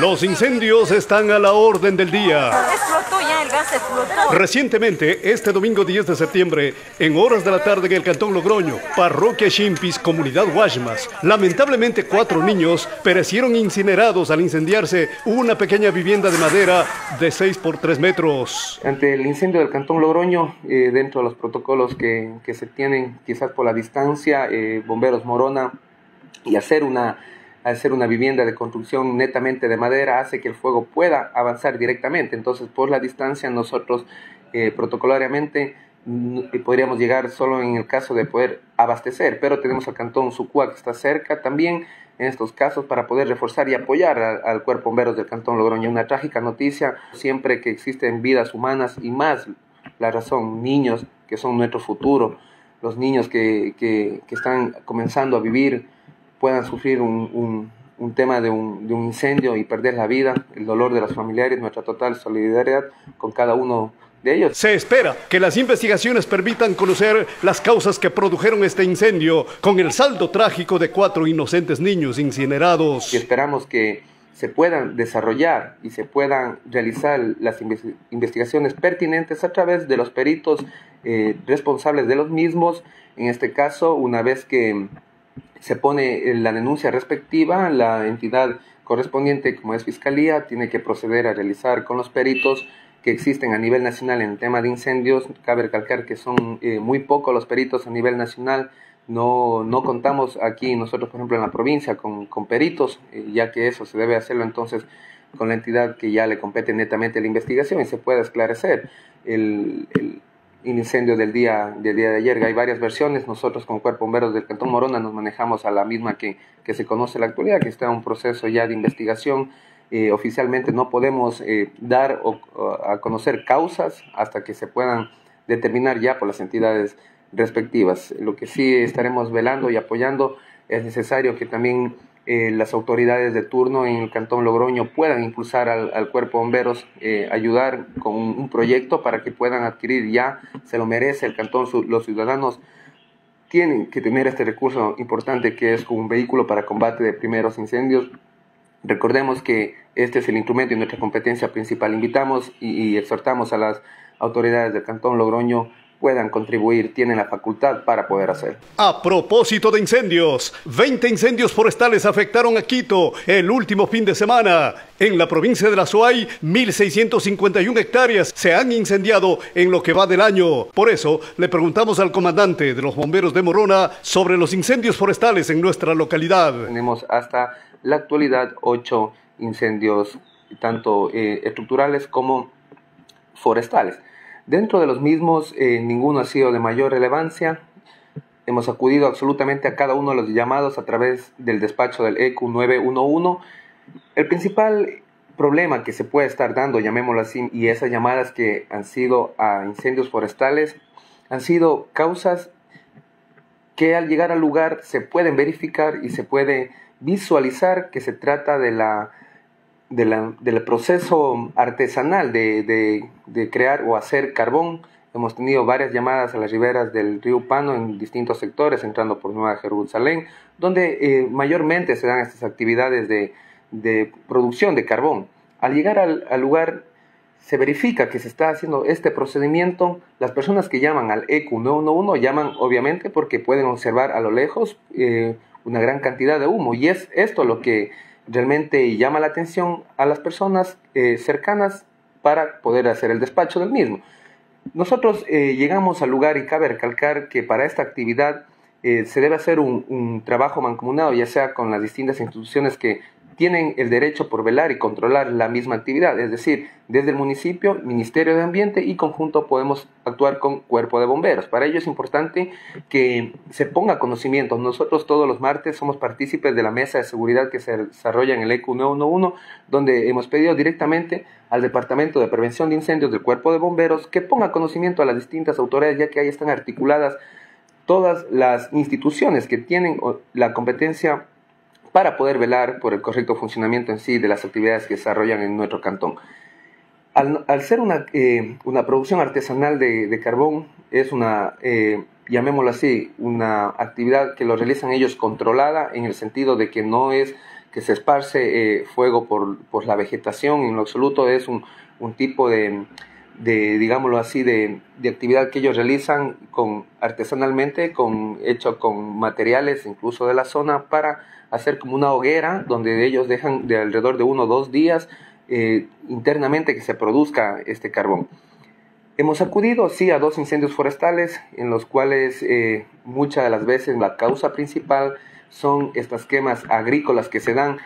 Los incendios están a la orden del día. Explotó ya el gas, explotó. Recientemente, este domingo 10 de septiembre, en horas de la tarde en el Cantón Logroño, Parroquia Chimpis, Comunidad Guaymas, lamentablemente cuatro niños perecieron incinerados al incendiarse una pequeña vivienda de madera de 6 por 3 metros. Ante el incendio del Cantón Logroño, eh, dentro de los protocolos que, que, se tienen, quizás por la distancia, eh, Bomberos Morona y hacer una hacer una vivienda de construcción netamente de madera hace que el fuego pueda avanzar directamente. Entonces, por la distancia, nosotros eh, protocolariamente podríamos llegar solo en el caso de poder abastecer, pero tenemos al cantón Sucua que está cerca también en estos casos para poder reforzar y apoyar al, cuerpo bomberos del cantón Logroño. Una trágica noticia, siempre que existen vidas humanas y más la razón, niños que son nuestro futuro, los niños que, que están comenzando a vivir puedan sufrir un, un, tema de un, de un, incendio y perder la vida, el dolor de los familiares, nuestra total solidaridad con cada uno de ellos. Se espera que las investigaciones permitan conocer las causas que produjeron este incendio con el saldo trágico de cuatro inocentes niños incinerados. Y esperamos que se puedan desarrollar y se puedan realizar las investigaciones pertinentes a través de los peritos eh, responsables de los mismos. En este caso, una vez que se pone la denuncia respectiva, la entidad correspondiente, como es Fiscalía, tiene que proceder a realizar con los peritos que existen a nivel nacional en el tema de incendios. Cabe recalcar que son eh, muy pocos los peritos a nivel nacional. No, no contamos aquí nosotros, por ejemplo, en la provincia con, con peritos, eh, ya que eso se debe hacerlo entonces con la entidad que ya le compete netamente la investigación y se pueda esclarecer el, incendio del día, del día de ayer. Hay varias versiones. Nosotros como Cuerpo Bomberos del Cantón Morona nos manejamos a la misma que, que se conoce en la actualidad, que está en un proceso ya de investigación. Eh, oficialmente no podemos eh, dar o, a conocer causas hasta que se puedan determinar ya por las entidades respectivas. Lo que sí estaremos velando y apoyando es necesario que también eh, las autoridades de turno en el Cantón Logroño puedan impulsar al, al cuerpo bomberos, eh, ayudar con un, un, proyecto para que puedan adquirir ya, se lo merece el Cantón, su, los ciudadanos tienen que tener este recurso importante que es un vehículo para combate de primeros incendios. Recordemos que este es el instrumento y nuestra competencia principal. Invitamos y, y exhortamos a las autoridades del Cantón Logroño puedan contribuir, tienen la facultad para poder hacer. A propósito de incendios, 20 incendios forestales afectaron a Quito el último fin de semana. En la provincia de la Suay, 1.651 hectáreas se han incendiado en lo que va del año. Por eso, le preguntamos al comandante de los bomberos de Morona sobre los incendios forestales en nuestra localidad. Tenemos hasta la actualidad ocho incendios, tanto eh, estructurales como forestales. Dentro de los mismos, eh, ninguno ha sido de mayor relevancia. Hemos acudido absolutamente a cada uno de los llamados a través del despacho del EQ 911. El principal problema que se puede estar dando, llamémoslo así, y esas llamadas que han sido a incendios forestales, han sido causas que al llegar al lugar se pueden verificar y se puede visualizar que se trata de la de del proceso artesanal de, de, de, crear o hacer carbón. Hemos tenido varias llamadas a las riberas del río Pano en distintos sectores, entrando por Nueva Jerusalén, donde eh, mayormente se dan estas actividades de, de producción de carbón. Al llegar al, al, lugar se verifica que se está haciendo este procedimiento. Las personas que llaman al EQ 911 llaman obviamente porque pueden observar a lo lejos eh, una gran cantidad de humo y es esto lo que realmente llama la atención a las personas eh, cercanas para poder hacer el despacho del mismo. Nosotros eh, llegamos al lugar y cabe recalcar que para esta actividad eh, se debe hacer un, un, trabajo mancomunado, ya sea con las distintas instituciones que tienen el derecho por velar y controlar la misma actividad, es decir, desde el municipio, Ministerio de Ambiente y conjunto podemos actuar con cuerpo de bomberos. Para ello es importante que se ponga conocimiento. Nosotros todos los martes somos partícipes de la mesa de seguridad que se desarrolla en el EQ 911, donde hemos pedido directamente al Departamento de Prevención de Incendios del Cuerpo de Bomberos que ponga conocimiento a las distintas autoridades, ya que ahí están articuladas todas las instituciones que tienen la competencia para poder velar por el correcto funcionamiento en sí de las actividades que desarrollan en nuestro cantón. Al, al ser una, eh, una, producción artesanal de, de carbón, es una, eh, llamémoslo así, una actividad que lo realizan ellos controlada en el sentido de que no es que se esparce fuego por, por, la vegetación, en lo absoluto es un, un tipo de, de, digámoslo así, de, de, actividad que ellos realizan con, artesanalmente, con, hecho con materiales incluso de la zona, para hacer como una hoguera donde ellos dejan de alrededor de uno o dos días eh, internamente que se produzca este carbón. Hemos acudido, sí, a dos incendios forestales en los cuales eh, muchas de las veces la causa principal son estas quemas agrícolas que se dan.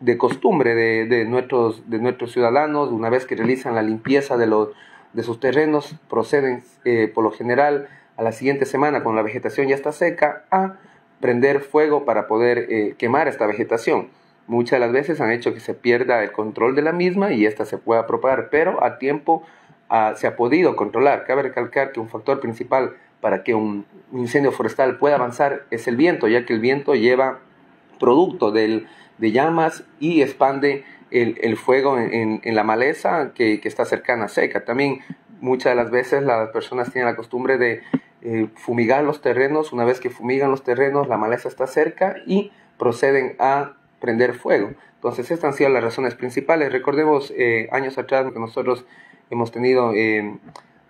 De costumbre de, de, nuestros, de nuestros ciudadanos, una vez que realizan la limpieza de, los, de sus terrenos, proceden eh, por lo general a la siguiente semana, cuando la vegetación ya está seca, a prender fuego para poder eh, quemar esta vegetación. Muchas de las veces han hecho que se pierda el control de la misma y ésta se pueda propagar, pero a tiempo ah, se ha podido controlar. Cabe recalcar que un factor principal para que un incendio forestal pueda avanzar es el viento, ya que el viento lleva producto del, de llamas y expande el, fuego en, la maleza que, está cercana seca. También muchas de las veces las personas tienen la costumbre de eh, fumigar los terrenos. Una vez que fumigan los terrenos, la maleza está cerca y proceden a prender fuego. Entonces, estas han sido las razones principales. Recordemos eh, años atrás que nosotros hemos tenido eh,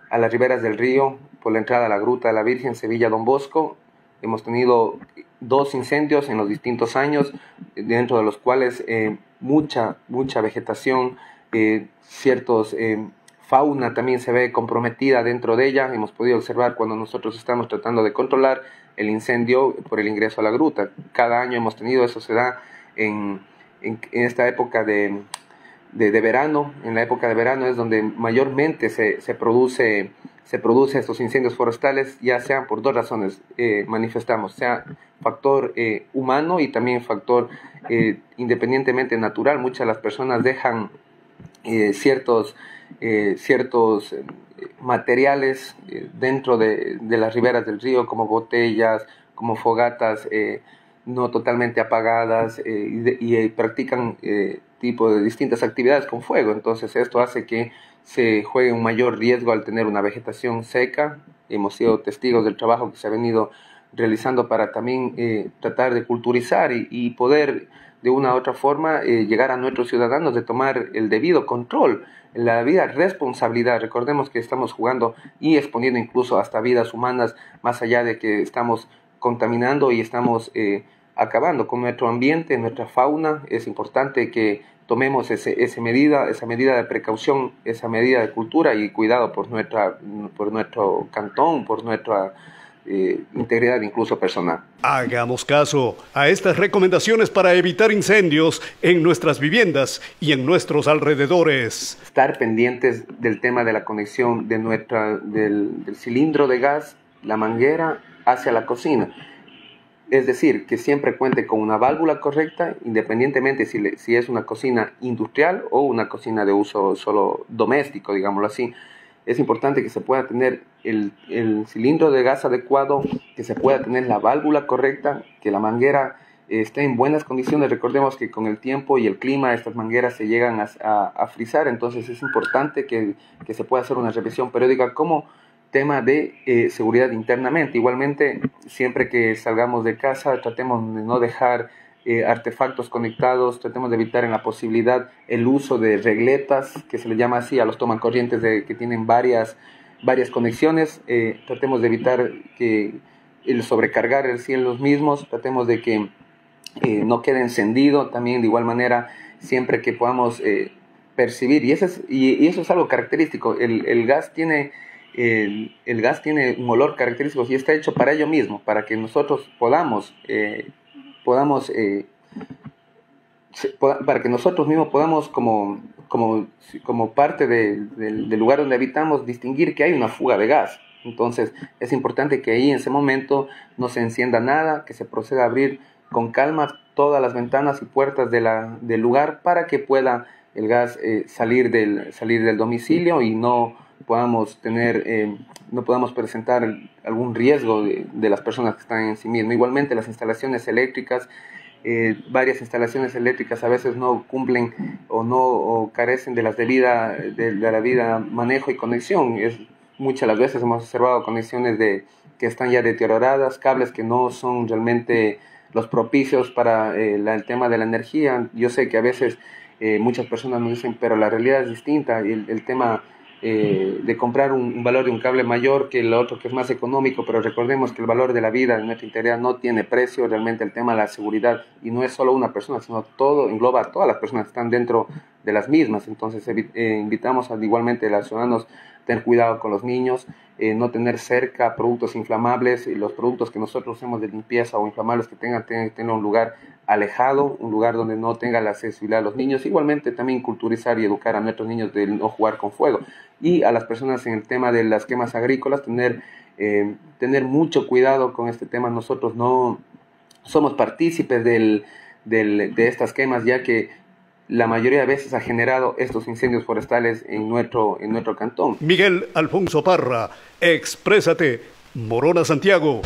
a las riberas del río, por la entrada a la Gruta de la Virgen, Sevilla, Don Bosco, hemos tenido dos incendios en los distintos años, dentro de los cuales eh, mucha, mucha vegetación, eh, ciertos eh, fauna también se ve comprometida dentro de ella. Hemos podido observar cuando nosotros estamos tratando de controlar el incendio por el ingreso a la gruta. Cada año hemos tenido, eso se da en, en, esta época de, de, de, verano. En la época de verano es donde mayormente se, se produce se producen estos incendios forestales, ya sean por dos razones, eh, manifestamos, sea factor eh, humano y también factor eh, independientemente natural. Muchas de las personas dejan ciertos, ciertos materiales dentro de, de, las riberas del río, como botellas, como fogatas no totalmente apagadas y, y, practican tipo de distintas actividades con fuego. Entonces esto hace que se juegue un mayor riesgo al tener una vegetación seca. Hemos sido testigos del trabajo que se ha venido realizando para también eh, tratar de culturizar y, poder de una u otra forma eh, llegar a nuestros ciudadanos de tomar el debido control, la vida responsabilidad. Recordemos que estamos jugando y exponiendo incluso hasta vidas humanas, más allá de que estamos contaminando y estamos eh, acabando con nuestro ambiente, nuestra fauna. Es importante que tomemos ese, esa medida, esa medida de precaución, esa medida de cultura y cuidado por, nuestra, por nuestro cantón, por nuestra eh, integridad incluso personal. Hagamos caso a estas recomendaciones para evitar incendios en nuestras viviendas y en nuestros alrededores. Estar pendientes del tema de la conexión de nuestra, del, del cilindro de gas, la manguera hacia la cocina es decir, que siempre cuente con una válvula correcta, independientemente si, si, es una cocina industrial o una cocina de uso solo doméstico, digámoslo así. Es importante que se pueda tener el, cilindro de gas adecuado, que se pueda tener la válvula correcta, que la manguera esté en buenas condiciones. Recordemos que con el tiempo y el clima estas mangueras se llegan a frizar, entonces es importante que, que se pueda hacer una revisión periódica como tema de eh, seguridad internamente. Igualmente, siempre que salgamos de casa, tratemos de no dejar eh, artefactos conectados, tratemos de evitar en la posibilidad el uso de regletas, que se le llama así a los tomacorrientes de, que tienen varias, varias conexiones. Eh, tratemos de evitar que el sobrecargar el en los mismos, tratemos de que no quede encendido. También, de igual manera, siempre que podamos percibir, y eso es, y, eso es algo característico, el, el gas tiene el, gas tiene un olor característico y está hecho para ello mismo, para que nosotros podamos, eh, podamos eh, para que nosotros mismos podamos, como, como, como parte del lugar donde habitamos, distinguir que hay una fuga de gas. Entonces es importante que ahí en ese momento no se encienda nada, que se proceda a abrir con calma todas las ventanas y puertas de la, del lugar para que pueda el gas eh, salir, del, salir del domicilio y no podamos tener, eh, no podamos presentar algún riesgo de, las personas que están en sí mismo. Igualmente las instalaciones eléctricas, eh, varias instalaciones eléctricas a veces no cumplen o no o carecen de las debida, de, la vida manejo y conexión. Es, muchas las veces hemos observado conexiones de, que están ya deterioradas, cables que no son realmente los propicios para el tema de la energía. Yo sé que a veces muchas personas nos dicen, pero la realidad es distinta y el tema eh, de comprar un, valor de un cable mayor que el otro que es más económico, pero recordemos que el valor de la vida en nuestra integridad no tiene precio, realmente el tema de la seguridad, y no es solo una persona, sino todo, engloba a todas las personas que están dentro de las mismas, entonces eh, invitamos a, igualmente a los ciudadanos tener cuidado con los niños, eh, no tener cerca productos inflamables y los productos que nosotros hacemos de limpieza o inflamables que tengan, tengan tener un lugar alejado, un lugar donde no tenga la accesibilidad a los niños. Igualmente también culturizar y educar a nuestros niños de no jugar con fuego. Y a las personas en el tema de las quemas agrícolas, tener, eh, tener mucho cuidado con este tema. Nosotros no somos partícipes del, del, de estas quemas, ya que la mayoría de veces ha generado estos incendios forestales en nuestro, en nuestro cantón. Miguel Alfonso Parra, exprésate, Morona Santiago.